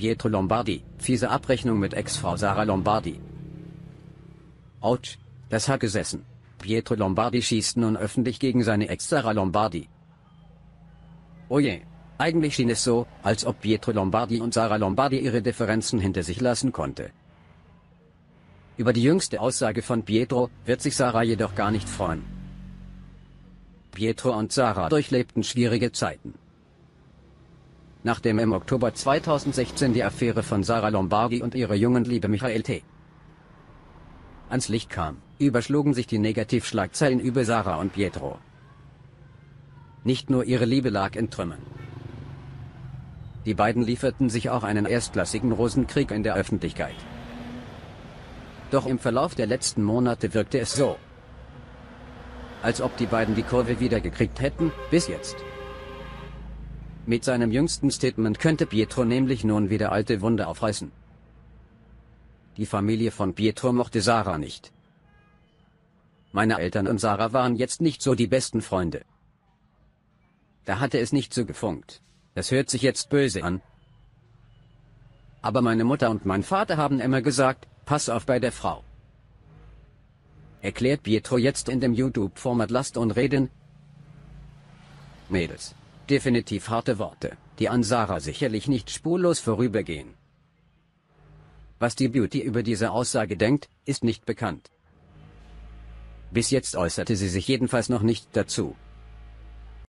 Pietro Lombardi, fiese Abrechnung mit Ex-Frau Sarah Lombardi. Autsch, das hat gesessen. Pietro Lombardi schießt nun öffentlich gegen seine Ex Sarah Lombardi. Oje. Eigentlich schien es so, als ob Pietro Lombardi und Sarah Lombardi ihre Differenzen hinter sich lassen konnte. Über die jüngste Aussage von Pietro wird sich Sarah jedoch gar nicht freuen. Pietro und Sarah durchlebten schwierige Zeiten. Nachdem im Oktober 2016 die Affäre von Sarah Lombardi und ihrer jungen Liebe Michael T. ans Licht kam, überschlugen sich die Negativschlagzeilen über Sarah und Pietro. Nicht nur ihre Liebe lag in Trümmern. Die beiden lieferten sich auch einen erstklassigen Rosenkrieg in der Öffentlichkeit. Doch im Verlauf der letzten Monate wirkte es so, als ob die beiden die Kurve wieder gekriegt hätten, bis jetzt. Mit seinem jüngsten Statement könnte Pietro nämlich nun wieder alte Wunde aufreißen. Die Familie von Pietro mochte Sarah nicht. Meine Eltern und Sarah waren jetzt nicht so die besten Freunde. Da hatte es nicht so gefunkt. Das hört sich jetzt böse an. Aber meine Mutter und mein Vater haben immer gesagt, pass auf bei der Frau. Erklärt Pietro jetzt in dem YouTube-Format Last und Reden. Mädels. Definitiv harte Worte, die an Sarah sicherlich nicht spurlos vorübergehen. Was die Beauty über diese Aussage denkt, ist nicht bekannt. Bis jetzt äußerte sie sich jedenfalls noch nicht dazu.